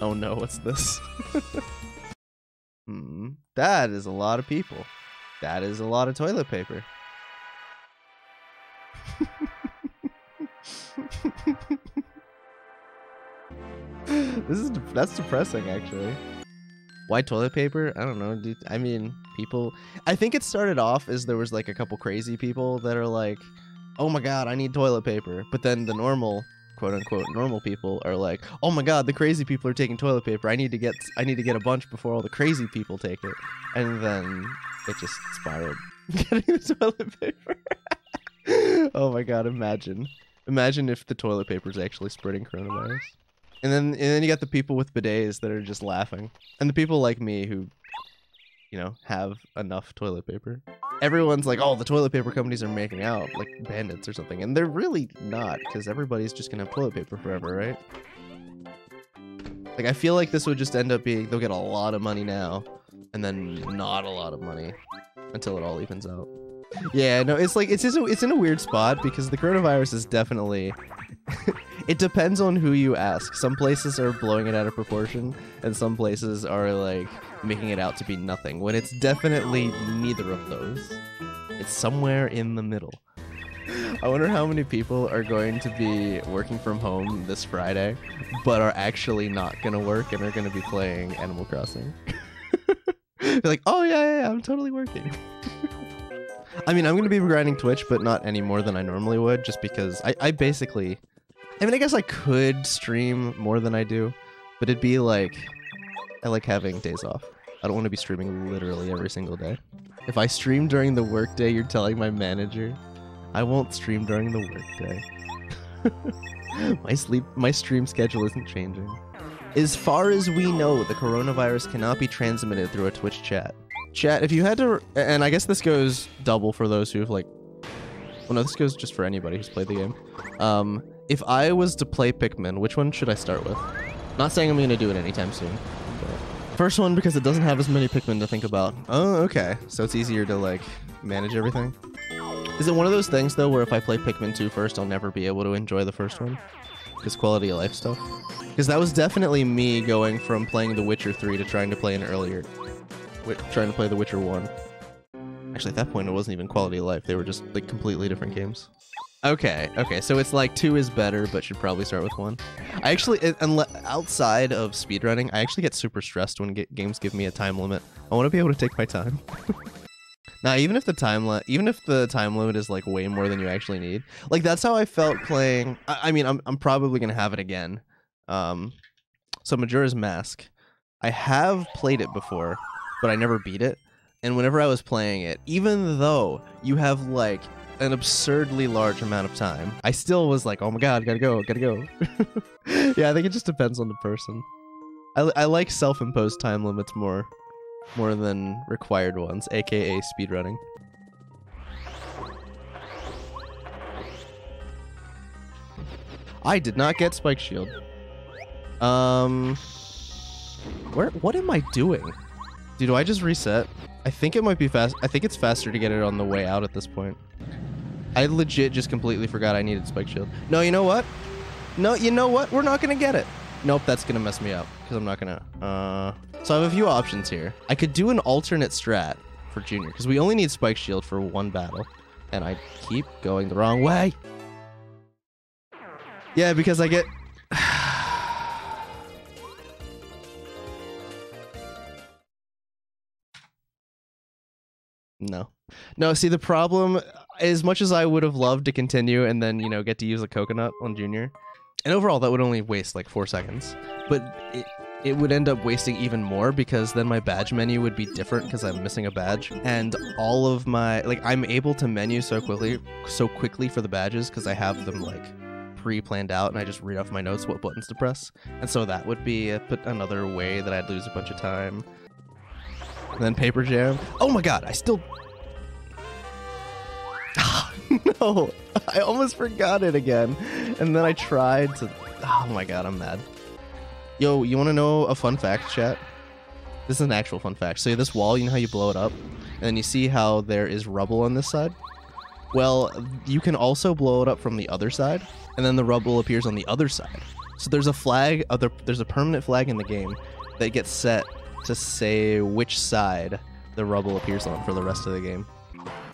Oh no, what's this? hmm. That is a lot of people. That is a lot of toilet paper. this is that's depressing actually. Why toilet paper? I don't know, dude. I mean, people I think it started off as there was like a couple crazy people that are like, "Oh my god, I need toilet paper." But then the normal quote unquote normal people are like, "Oh my god, the crazy people are taking toilet paper. I need to get I need to get a bunch before all the crazy people take it." And then it just spiraled getting the toilet paper. oh my god, imagine. Imagine if the toilet paper is actually spreading coronavirus. And then and then you got the people with bidets that are just laughing. And the people like me who you know, have enough toilet paper. Everyone's like, "Oh, the toilet paper companies are making out like bandits or something." And they're really not cuz everybody's just going to have toilet paper forever, right? Like I feel like this would just end up being they'll get a lot of money now and then not a lot of money until it all evens out. Yeah, no, it's like it's just a, it's in a weird spot because the coronavirus is definitely it depends on who you ask. Some places are blowing it out of proportion and some places are like making it out to be nothing when it's definitely neither of those. It's somewhere in the middle. I wonder how many people are going to be working from home this Friday, but are actually not going to work and are going to be playing Animal Crossing. They're like, oh yeah, yeah, yeah I'm totally working. I mean, I'm going to be grinding Twitch, but not any more than I normally would, just because I, I basically... I mean, I guess I could stream more than I do, but it'd be like... I like having days off. I don't want to be streaming literally every single day. If I stream during the workday, you're telling my manager, I won't stream during the workday. my sleep, my stream schedule isn't changing. As far as we know, the coronavirus cannot be transmitted through a Twitch chat. Chat, if you had to, and I guess this goes double for those who've like, well, no, this goes just for anybody who's played the game. Um, if I was to play Pikmin, which one should I start with? Not saying I'm going to do it anytime soon. First one because it doesn't have as many Pikmin to think about. Oh, okay. So it's easier to like manage everything. Is it one of those things though where if I play Pikmin 2 first, I'll never be able to enjoy the first one? Because quality of life stuff? Because that was definitely me going from playing The Witcher 3 to trying to play an earlier trying to play The Witcher 1. Actually, at that point, it wasn't even quality of life. They were just like completely different games. Okay, okay, so it's like two is better, but should probably start with one. I actually, outside of speedrunning, I actually get super stressed when games give me a time limit. I want to be able to take my time. now, even if the time li- even if the time limit is like way more than you actually need, like that's how I felt playing. I, I mean, I'm I'm probably gonna have it again. Um, so Majora's Mask, I have played it before, but I never beat it. And whenever I was playing it, even though you have like an absurdly large amount of time, I still was like, oh my god, gotta go, gotta go. yeah, I think it just depends on the person. I, I like self-imposed time limits more, more than required ones, aka speedrunning. I did not get Spike Shield. Um, where? What am I doing? Dude, do I just reset? I think it might be fast. I think it's faster to get it on the way out at this point. I legit just completely forgot I needed Spike Shield. No, you know what? No, you know what? We're not going to get it. Nope, that's going to mess me up because I'm not going to. Uh, so I have a few options here. I could do an alternate strat for Junior because we only need Spike Shield for one battle. And I keep going the wrong way. Yeah, because I get No. No, see the problem as much as I would have loved to continue and then, you know, get to use a coconut on Junior. And overall that would only waste like 4 seconds. But it it would end up wasting even more because then my badge menu would be different because I'm missing a badge and all of my like I'm able to menu so quickly so quickly for the badges because I have them like pre-planned out and I just read off my notes what buttons to press. And so that would be uh, a, another way that I'd lose a bunch of time. And then Paper Jam. Oh my god, I still... no, I almost forgot it again. And then I tried to... Oh my god, I'm mad. Yo, you want to know a fun fact, chat? This is an actual fun fact. So this wall, you know how you blow it up? And then you see how there is rubble on this side? Well, you can also blow it up from the other side, and then the rubble appears on the other side. So there's a flag, other there's a permanent flag in the game that gets set to say which side the rubble appears on for the rest of the game.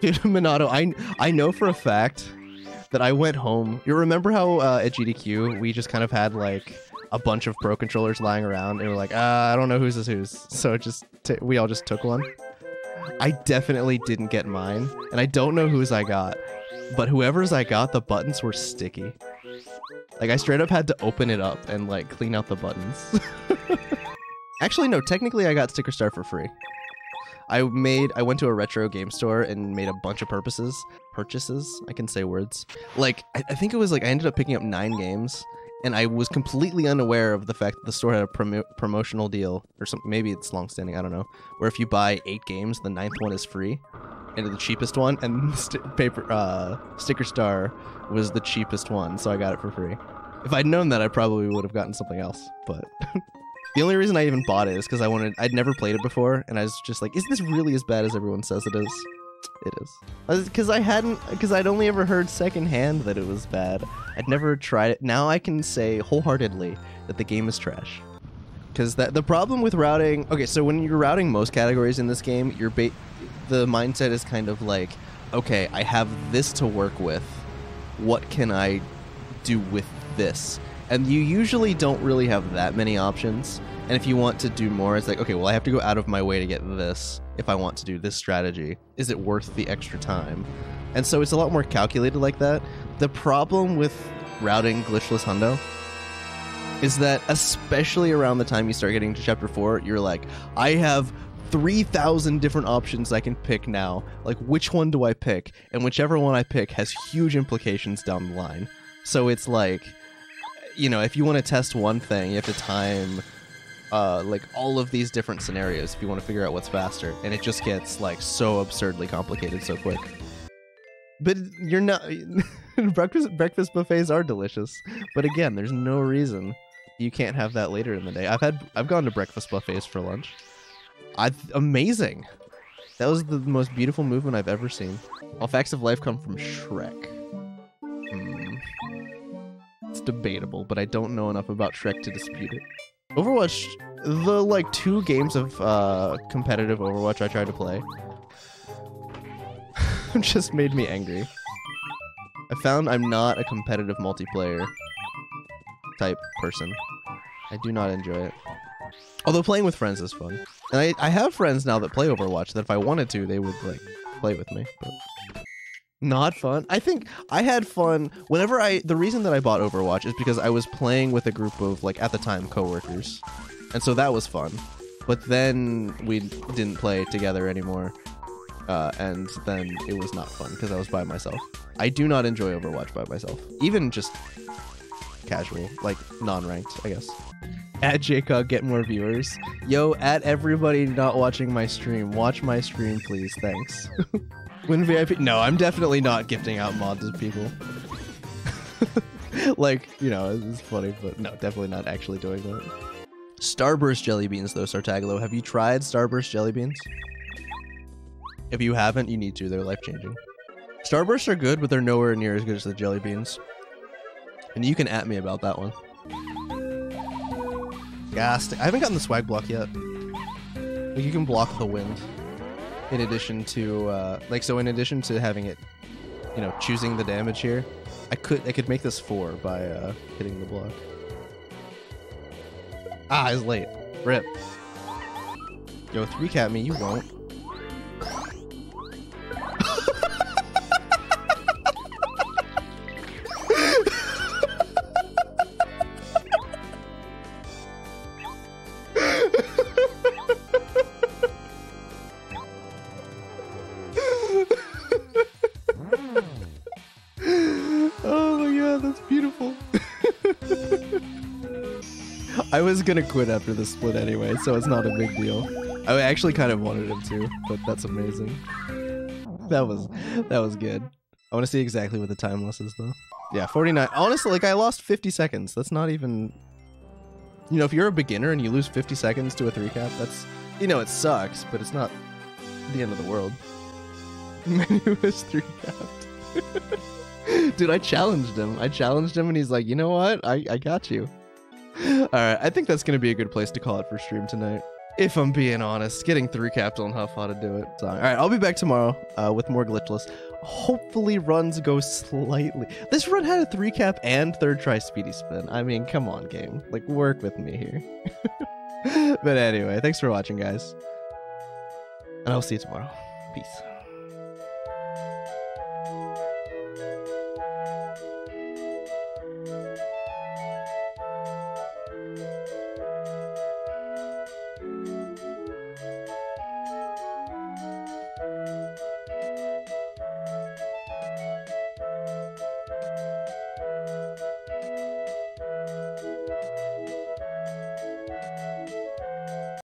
Dude, Minato, I I know for a fact that I went home. You remember how uh, at GDQ we just kind of had like a bunch of pro controllers lying around, and we're like, uh, I don't know whose is whose, so just we all just took one. I definitely didn't get mine, and I don't know whose I got, but whoever's I got, the buttons were sticky. Like I straight up had to open it up and like clean out the buttons. Actually, no. Technically, I got Sticker Star for free. I made. I went to a retro game store and made a bunch of purposes. Purchases. I can say words. Like I, I think it was like I ended up picking up nine games, and I was completely unaware of the fact that the store had a promo- promotional deal or something. Maybe it's long-standing. I don't know. Where if you buy eight games, the ninth one is free, and the cheapest one. And st- paper uh, Sticker Star was the cheapest one, so I got it for free. If I'd known that, I probably would have gotten something else. But the only reason I even bought it is because I wanted. I'd never played it before, and I was just like, "Is this really as bad as everyone says it is?" It is. Because I hadn't. Because I'd only ever heard secondhand that it was bad. I'd never tried it. Now I can say wholeheartedly that the game is trash. Because that the problem with routing. Okay, so when you're routing most categories in this game, you're ba- the mindset is kind of like, okay, I have this to work with. What can I do with this? And you usually don't really have that many options. And if you want to do more, it's like, okay, well, I have to go out of my way to get this if I want to do this strategy. Is it worth the extra time? And so it's a lot more calculated like that. The problem with routing glitchless hundo is that especially around the time you start getting to chapter 4, you're like, I have 3,000 different options I can pick now. Like, which one do I pick? And whichever one I pick has huge implications down the line. So it's like, you know, if you want to test one thing, you have to time uh, like all of these different scenarios if you want to figure out what's faster, and it just gets like so absurdly complicated so quick. But you're not breakfast breakfast buffets are delicious, but again, there's no reason you can't have that later in the day. I've had I've gone to breakfast buffets for lunch. I amazing. That was the most beautiful movement I've ever seen. All facts of life come from Shrek. Hmm. Debatable, but I don't know enough about Shrek to dispute it. Overwatch, the like two games of uh, competitive Overwatch I tried to play, just made me angry. I found I'm not a competitive multiplayer type person. I do not enjoy it. Although playing with friends is fun. And I, I have friends now that play Overwatch that if I wanted to, they would like play with me. But not fun. I think I had fun whenever I the reason that I bought Overwatch is because I was playing with a group of like at the time coworkers. And so that was fun. But then we didn't play together anymore. Uh, and then it was not fun because I was by myself. I do not enjoy Overwatch by myself. Even just casual, like non-ranked, I guess. At JCog, get more viewers. Yo, at everybody not watching my stream, watch my stream, please. Thanks. Win VIP? No, I'm definitely not gifting out mods to people. like, you know, it's funny, but no, definitely not actually doing that. Starburst jelly beans, though, Sartagalo. Have you tried Starburst jelly beans? If you haven't, you need to. They're life changing. Starbursts are good, but they're nowhere near as good as the jelly beans. And you can at me about that one. Gas. I haven't gotten the swag block yet. You can block the wind. In addition to uh, like so, in addition to having it, you know, choosing the damage here, I could I could make this four by uh, hitting the block. Ah, it's late. Rip. Yo, three cap me. You won't. I was gonna quit after the split anyway, so it's not a big deal. I actually kind of wanted him to, but that's amazing. That was that was good. I want to see exactly what the time loss is though. Yeah, 49. Honestly, like I lost 50 seconds. That's not even You know, if you're a beginner and you lose 50 seconds to a 3 cap, that's you know, it sucks, but it's not the end of the world. Menu was 3 capped. Dude, I challenged him. I challenged him and he's like, "You know what? I I got you." All right, I think that's gonna be a good place to call it for stream tonight. If I'm being honest, getting three caps on Huff how to do it. So, all right, I'll be back tomorrow uh, with more glitchless. Hopefully, runs go slightly. This run had a three cap and third try speedy spin. I mean, come on, game. Like, work with me here. but anyway, thanks for watching, guys. And I'll see you tomorrow. Peace.